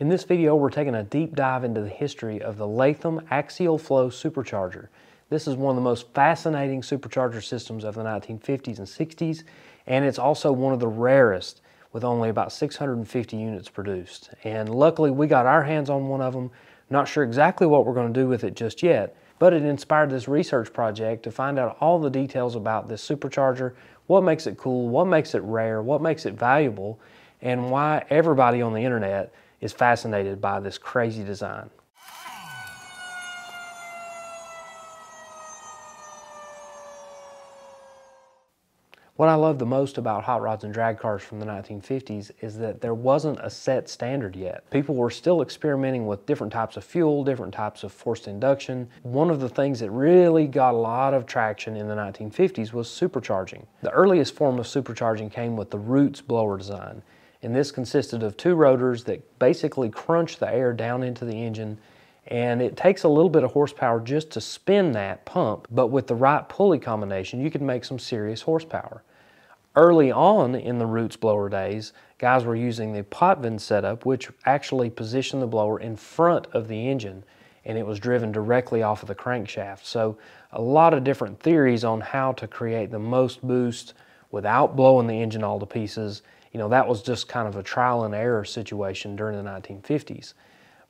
In this video, we're taking a deep dive into the history of the Latham Axial Flow Supercharger. This is one of the most fascinating supercharger systems of the 1950s and 60s, and it's also one of the rarest with only about 650 units produced. And luckily, we got our hands on one of them. Not sure exactly what we're going to do with it just yet, but it inspired this research project to find out all the details about this supercharger, what makes it cool, what makes it rare, what makes it valuable, and why everybody on the internet is fascinated by this crazy design. What I love the most about hot rods and drag cars from the 1950s is that there wasn't a set standard yet. People were still experimenting with different types of fuel, different types of forced induction. One of the things that really got a lot of traction in the 1950s was supercharging. The earliest form of supercharging came with the Roots blower design, and this consisted of two rotors that basically crunch the air down into the engine and it takes a little bit of horsepower just to spin that pump, but with the right pulley combination, you can make some serious horsepower. Early on in the Roots blower days, guys were using the Potvin setup, which actually positioned the blower in front of the engine and it was driven directly off of the crankshaft. So a lot of different theories on how to create the most boost without blowing the engine all to pieces. You know, that was just kind of a trial and error situation during the 1950s.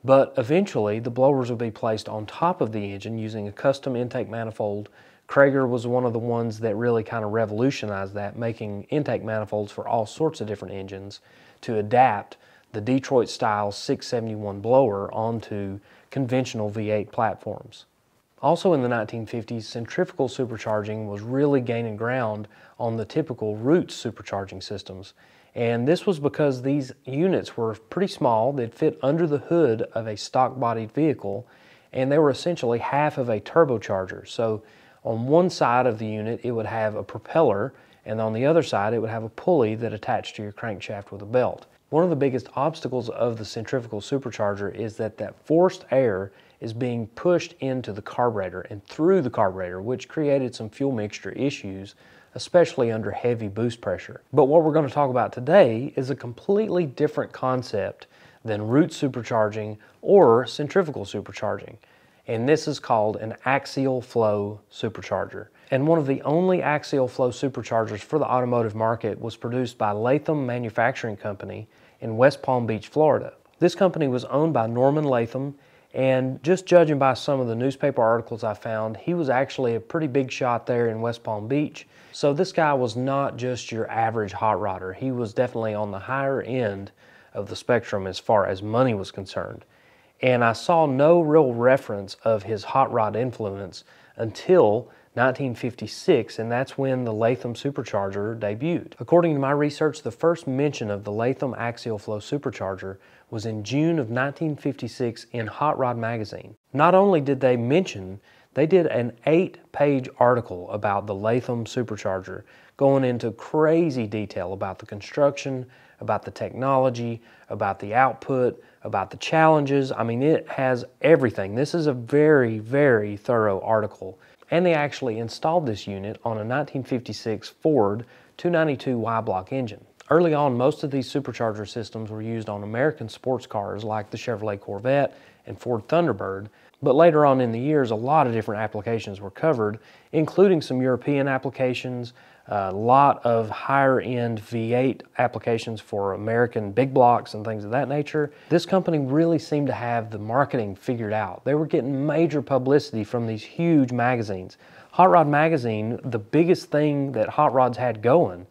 But eventually, the blowers would be placed on top of the engine using a custom intake manifold Cragar was one of the ones that really kind of revolutionized that, making intake manifolds for all sorts of different engines to adapt the Detroit style 671 blower onto conventional V8 platforms. Also in the 1950s, centrifugal supercharging was really gaining ground on the typical Roots supercharging systems. And this was because these units were pretty small, they'd fit under the hood of a stock bodied vehicle, and they were essentially half of a turbocharger. So on one side of the unit, it would have a propeller, and on the other side, it would have a pulley that attached to your crankshaft with a belt. One of the biggest obstacles of the centrifugal supercharger is that that forced air is being pushed into the carburetor and through the carburetor, which created some fuel mixture issues, especially under heavy boost pressure. But what we're going to talk about today is a completely different concept than root supercharging or centrifugal supercharging and this is called an axial flow supercharger. And one of the only axial flow superchargers for the automotive market was produced by Latham Manufacturing Company in West Palm Beach, Florida. This company was owned by Norman Latham, and just judging by some of the newspaper articles I found, he was actually a pretty big shot there in West Palm Beach. So this guy was not just your average hot rodder. He was definitely on the higher end of the spectrum as far as money was concerned and I saw no real reference of his hot rod influence until 1956, and that's when the Latham supercharger debuted. According to my research, the first mention of the Latham axial flow supercharger was in June of 1956 in Hot Rod magazine. Not only did they mention, they did an eight page article about the Latham supercharger, going into crazy detail about the construction, about the technology, about the output, about the challenges. I mean, it has everything. This is a very, very thorough article. And they actually installed this unit on a 1956 Ford 292 Y-block engine. Early on, most of these supercharger systems were used on American sports cars like the Chevrolet Corvette and Ford Thunderbird, but later on in the years, a lot of different applications were covered, including some European applications, a lot of higher end V8 applications for American big blocks and things of that nature. This company really seemed to have the marketing figured out. They were getting major publicity from these huge magazines. Hot Rod Magazine, the biggest thing that Hot Rods had going,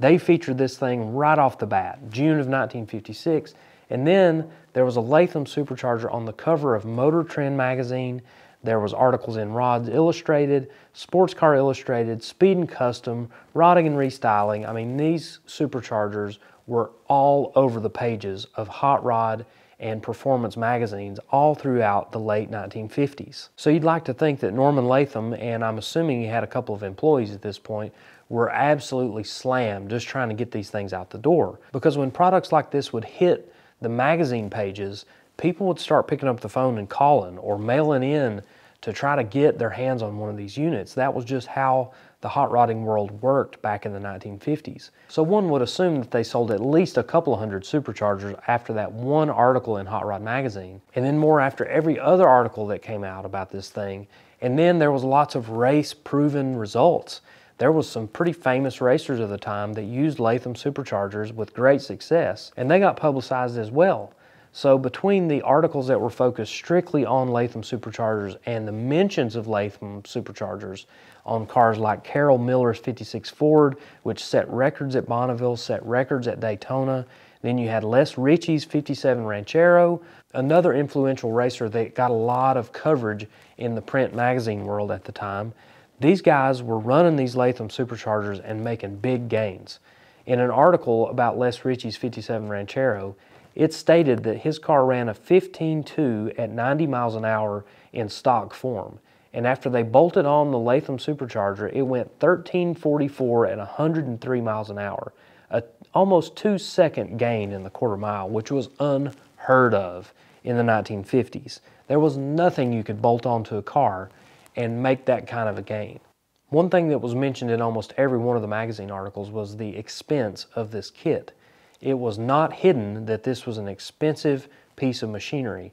they featured this thing right off the bat, June of 1956. And then there was a Latham supercharger on the cover of Motor Trend magazine. There was articles in Rods Illustrated, Sports Car Illustrated, Speed and Custom, Rodding and Restyling. I mean, these superchargers were all over the pages of Hot Rod and performance magazines all throughout the late 1950s. So you'd like to think that Norman Latham, and I'm assuming he had a couple of employees at this point, were absolutely slammed just trying to get these things out the door. Because when products like this would hit the magazine pages, people would start picking up the phone and calling or mailing in to try to get their hands on one of these units. That was just how the hot rodding world worked back in the 1950s. So one would assume that they sold at least a couple of hundred superchargers after that one article in Hot Rod magazine, and then more after every other article that came out about this thing. And then there was lots of race proven results. There was some pretty famous racers of the time that used Latham superchargers with great success, and they got publicized as well. So between the articles that were focused strictly on Latham superchargers and the mentions of Latham superchargers on cars like Carroll Miller's 56 Ford, which set records at Bonneville, set records at Daytona. Then you had Les Ritchie's 57 Ranchero, another influential racer that got a lot of coverage in the print magazine world at the time. These guys were running these Latham superchargers and making big gains. In an article about Les Ritchie's 57 Ranchero, it stated that his car ran a 15.2 at 90 miles an hour in stock form. And after they bolted on the Latham supercharger, it went 1344 at 103 miles an hour, a almost two second gain in the quarter mile, which was unheard of in the 1950s. There was nothing you could bolt onto a car and make that kind of a gain. One thing that was mentioned in almost every one of the magazine articles was the expense of this kit. It was not hidden that this was an expensive piece of machinery.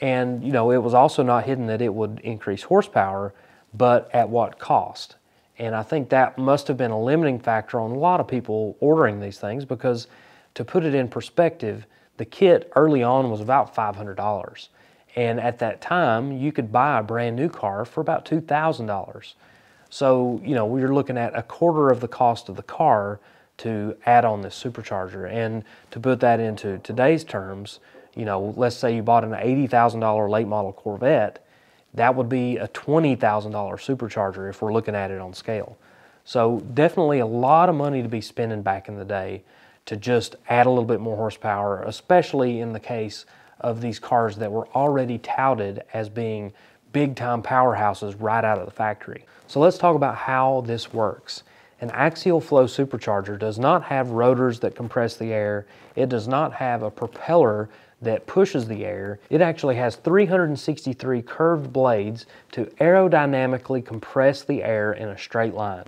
And, you know, it was also not hidden that it would increase horsepower, but at what cost? And I think that must have been a limiting factor on a lot of people ordering these things because to put it in perspective, the kit early on was about $500. And at that time, you could buy a brand new car for about $2,000. So, you know, we are looking at a quarter of the cost of the car to add on this supercharger. And to put that into today's terms, you know, let's say you bought an $80,000 late model Corvette, that would be a $20,000 supercharger if we're looking at it on scale. So definitely a lot of money to be spending back in the day to just add a little bit more horsepower, especially in the case of these cars that were already touted as being big time powerhouses right out of the factory. So let's talk about how this works. An axial flow supercharger does not have rotors that compress the air. It does not have a propeller that pushes the air. It actually has 363 curved blades to aerodynamically compress the air in a straight line.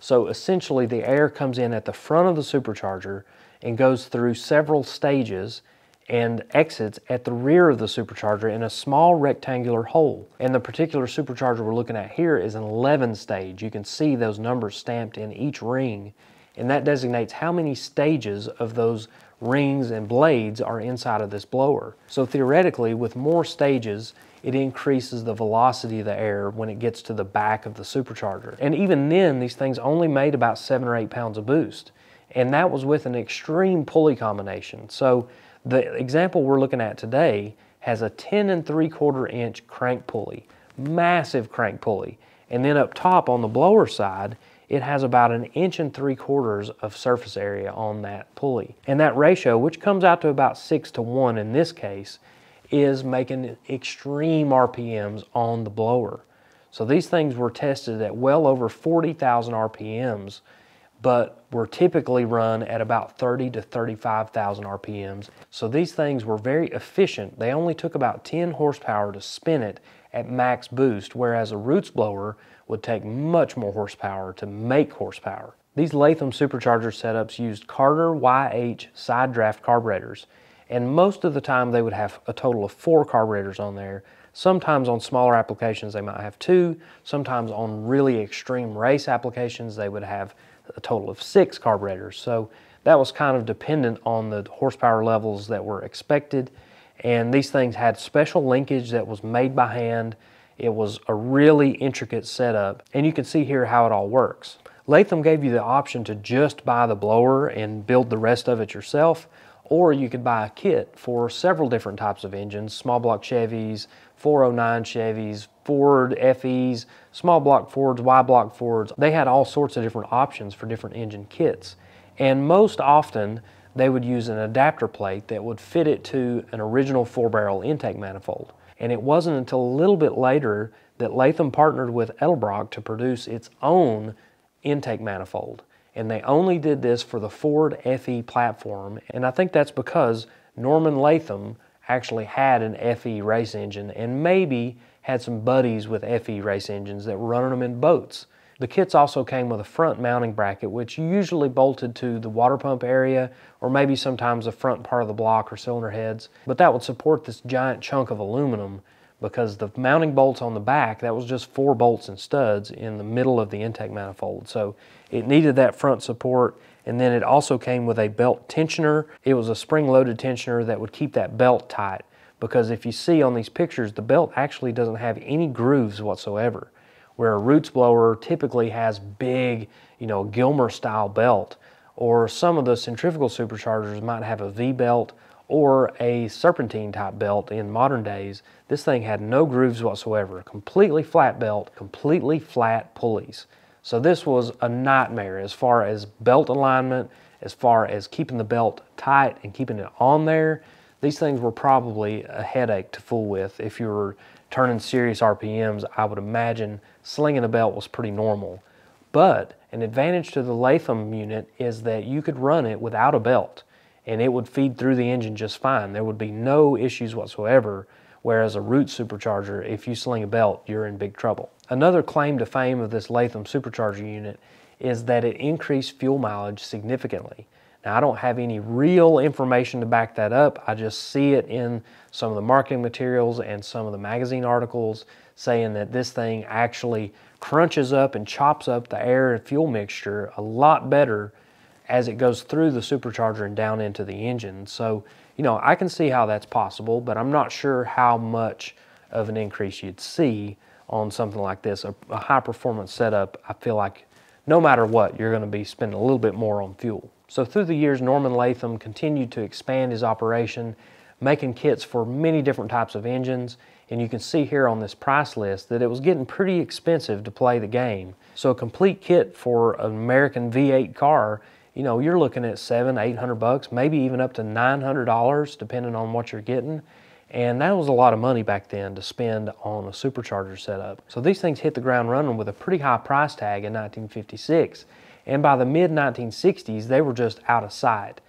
So essentially the air comes in at the front of the supercharger and goes through several stages and exits at the rear of the supercharger in a small rectangular hole. And the particular supercharger we're looking at here is an 11 stage. You can see those numbers stamped in each ring and that designates how many stages of those rings and blades are inside of this blower. So theoretically, with more stages, it increases the velocity of the air when it gets to the back of the supercharger. And even then, these things only made about seven or eight pounds of boost. And that was with an extreme pulley combination. So the example we're looking at today has a 10 and 3 quarter inch crank pulley, massive crank pulley. And then up top on the blower side, it has about an inch and three quarters of surface area on that pulley. And that ratio, which comes out to about six to one in this case, is making extreme RPMs on the blower. So these things were tested at well over 40,000 RPMs but were typically run at about 30 to 35,000 RPMs. So these things were very efficient. They only took about 10 horsepower to spin it at max boost, whereas a roots blower would take much more horsepower to make horsepower. These Latham supercharger setups used Carter YH side draft carburetors, and most of the time they would have a total of four carburetors on there. Sometimes on smaller applications they might have two, sometimes on really extreme race applications they would have a total of six carburetors. So that was kind of dependent on the horsepower levels that were expected. And these things had special linkage that was made by hand. It was a really intricate setup. And you can see here how it all works. Latham gave you the option to just buy the blower and build the rest of it yourself, or you could buy a kit for several different types of engines, small block Chevys, 409 Chevys, Ford FEs, small block Fords, Y block Fords. They had all sorts of different options for different engine kits. And most often, they would use an adapter plate that would fit it to an original four barrel intake manifold. And it wasn't until a little bit later that Latham partnered with Edelbrock to produce its own intake manifold. And they only did this for the Ford FE platform. And I think that's because Norman Latham actually had an FE race engine and maybe had some buddies with FE race engines that were running them in boats The kits also came with a front mounting bracket, which usually bolted to the water pump area or maybe sometimes the front part of the block or cylinder heads. But that would support this giant chunk of aluminum because the mounting bolts on the back, that was just four bolts and studs in the middle of the intake manifold. So it needed that front support and then it also came with a belt tensioner. It was a spring-loaded tensioner that would keep that belt tight because if you see on these pictures, the belt actually doesn't have any grooves whatsoever. Where a roots blower typically has big, you know, Gilmer style belt, or some of the centrifugal superchargers might have a V belt or a serpentine type belt in modern days. This thing had no grooves whatsoever, completely flat belt, completely flat pulleys. So this was a nightmare as far as belt alignment, as far as keeping the belt tight and keeping it on there. These things were probably a headache to fool with. If you were turning serious RPMs, I would imagine slinging a belt was pretty normal. But an advantage to the Latham unit is that you could run it without a belt and it would feed through the engine just fine. There would be no issues whatsoever whereas a root supercharger, if you sling a belt, you're in big trouble. Another claim to fame of this Latham supercharger unit is that it increased fuel mileage significantly. Now, I don't have any real information to back that up. I just see it in some of the marketing materials and some of the magazine articles saying that this thing actually crunches up and chops up the air and fuel mixture a lot better as it goes through the supercharger and down into the engine. So you know, I can see how that's possible, but I'm not sure how much of an increase you'd see on something like this. A, a high performance setup, I feel like no matter what, you're going to be spending a little bit more on fuel. So through the years, Norman Latham continued to expand his operation, making kits for many different types of engines. And you can see here on this price list that it was getting pretty expensive to play the game. So a complete kit for an American V8 car you know, you're looking at seven, eight hundred bucks, maybe even up to nine hundred dollars, depending on what you're getting. And that was a lot of money back then to spend on a supercharger setup. So these things hit the ground running with a pretty high price tag in 1956. And by the mid 1960s, they were just out of sight.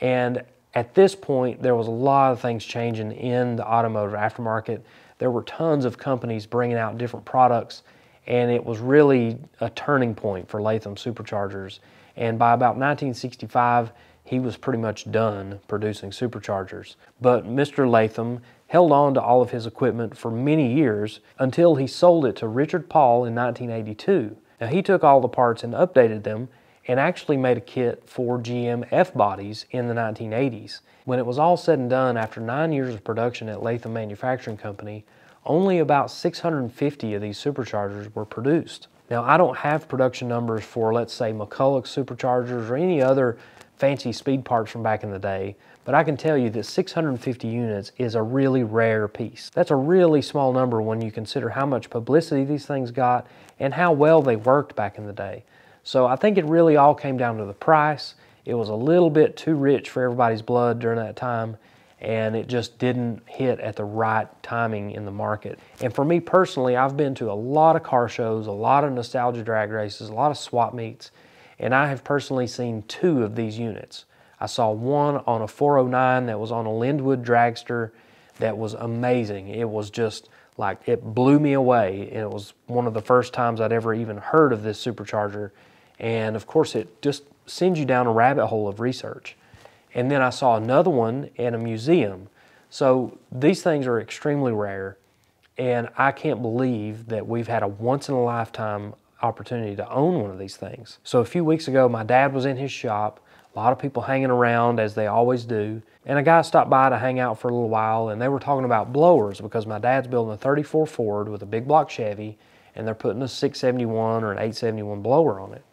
And at this point, there was a lot of things changing in the automotive aftermarket. There were tons of companies bringing out different products, and it was really a turning point for Latham superchargers. And by about 1965, he was pretty much done producing superchargers. But Mr. Latham held on to all of his equipment for many years until he sold it to Richard Paul in 1982. Now he took all the parts and updated them and actually made a kit for GM F bodies in the 1980s. When it was all said and done, after nine years of production at Latham Manufacturing Company, only about 650 of these superchargers were produced. Now, I don't have production numbers for, let's say, McCulloch superchargers or any other fancy speed parts from back in the day, but I can tell you that 650 units is a really rare piece. That's a really small number when you consider how much publicity these things got and how well they worked back in the day. So I think it really all came down to the price. It was a little bit too rich for everybody's blood during that time, and it just didn't hit at the right timing in the market. And for me personally, I've been to a lot of car shows, a lot of nostalgia drag races, a lot of swap meets, and I have personally seen two of these units. I saw one on a 409 that was on a Lindwood dragster that was amazing. It was just like, it blew me away. It was one of the first times I'd ever even heard of this supercharger. And of course, it just sends you down a rabbit hole of research. And then I saw another one in a museum. So these things are extremely rare. And I can't believe that we've had a once in a lifetime opportunity to own one of these things. So a few weeks ago, my dad was in his shop, a lot of people hanging around as they always do. And a guy stopped by to hang out for a little while and they were talking about blowers because my dad's building a 34 Ford with a big block Chevy and they're putting a 671 or an 871 blower on it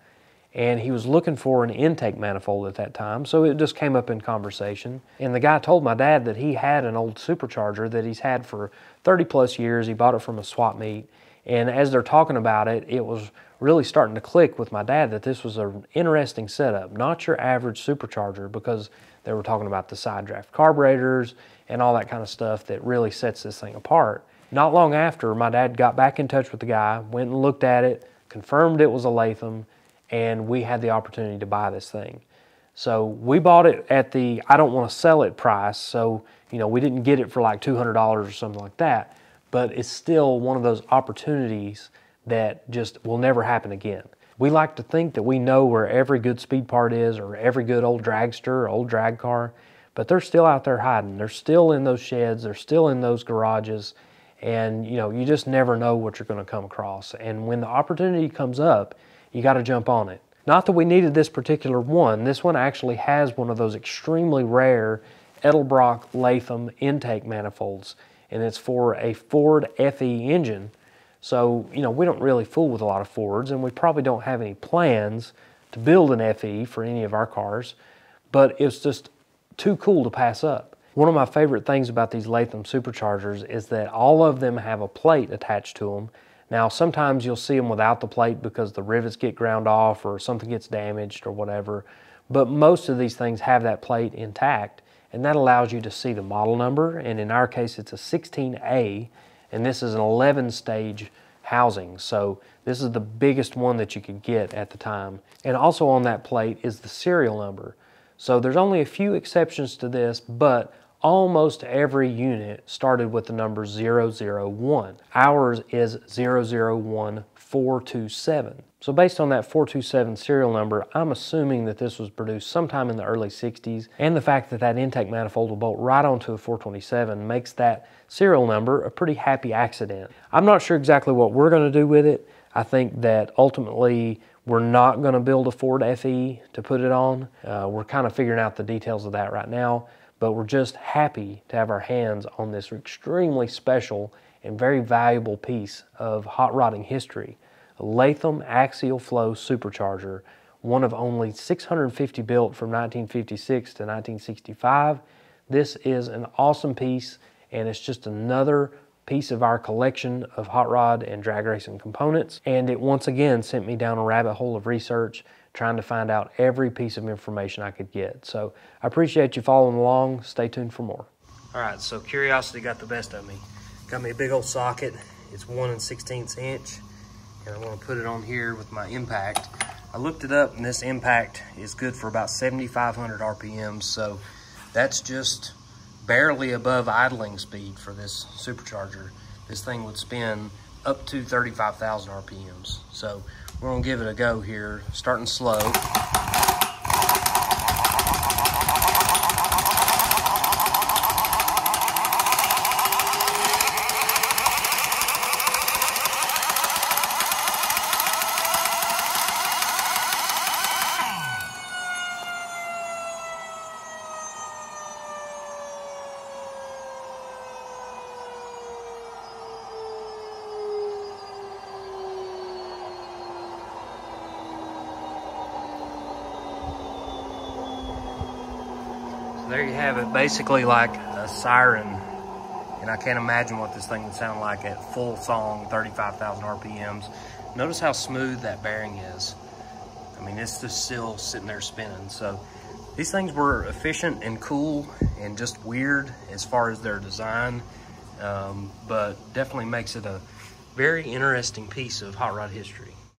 and he was looking for an intake manifold at that time, so it just came up in conversation. And the guy told my dad that he had an old supercharger that he's had for 30 plus years. He bought it from a swap meet. And as they're talking about it, it was really starting to click with my dad that this was an interesting setup, not your average supercharger, because they were talking about the side draft carburetors and all that kind of stuff that really sets this thing apart. Not long after, my dad got back in touch with the guy, went and looked at it, confirmed it was a Latham, and we had the opportunity to buy this thing. So we bought it at the I don't want to sell it price. So, you know, we didn't get it for like $200 or something like that, but it's still one of those opportunities that just will never happen again. We like to think that we know where every good speed part is or every good old dragster or old drag car, but they're still out there hiding. They're still in those sheds, they're still in those garages, and you know, you just never know what you're going to come across. And when the opportunity comes up, you got to jump on it. Not that we needed this particular one. This one actually has one of those extremely rare Edelbrock Latham intake manifolds, and it's for a Ford FE engine so, you know, we don't really fool with a lot of Fords, and we probably don't have any plans to build an FE for any of our cars, but it's just too cool to pass up. One of my favorite things about these Latham superchargers is that all of them have a plate attached to them. Now, sometimes you'll see them without the plate because the rivets get ground off or something gets damaged or whatever, but most of these things have that plate intact, and that allows you to see the model number, and in our case, it's a 16A, and this is an 11 stage housing. So this is the biggest one that you could get at the time. And also on that plate is the serial number. So there's only a few exceptions to this, but almost every unit started with the number 001. Ours is 001427. So based on that 427 serial number, I'm assuming that this was produced sometime in the early 60s, and the fact that that intake manifold will bolt right onto a 427 makes that serial number a pretty happy accident. I'm not sure exactly what we're going to do with it. I think that ultimately we're not going to build a Ford FE to put it on. Uh, we're kind of figuring out the details of that right now, but we're just happy to have our hands on this extremely special and very valuable piece of hot rodding history a Latham axial flow supercharger, one of only 650 built from 1956 to 1965. This is an awesome piece and it's just another piece of our collection of hot rod and drag racing components. And it once again sent me down a rabbit hole of research trying to find out every piece of information I could get. So I appreciate you following along. Stay tuned for more. All right, so curiosity got the best of me. Got me a big old socket. It's one and 16th inch and I want to put it on here with my impact. I looked it up and this impact is good for about 7,500 RPMs. So that's just barely above idling speed for this supercharger. This thing would spin up to 35,000 RPMs. So we're gonna give it a go here, starting slow. There you have it, basically like a siren. And I can't imagine what this thing would sound like at full song, 35,000 RPMs. Notice how smooth that bearing is. I mean, it's just still sitting there spinning. So these things were efficient and cool and just weird as far as their design, um, but definitely makes it a very interesting piece of hot rod history.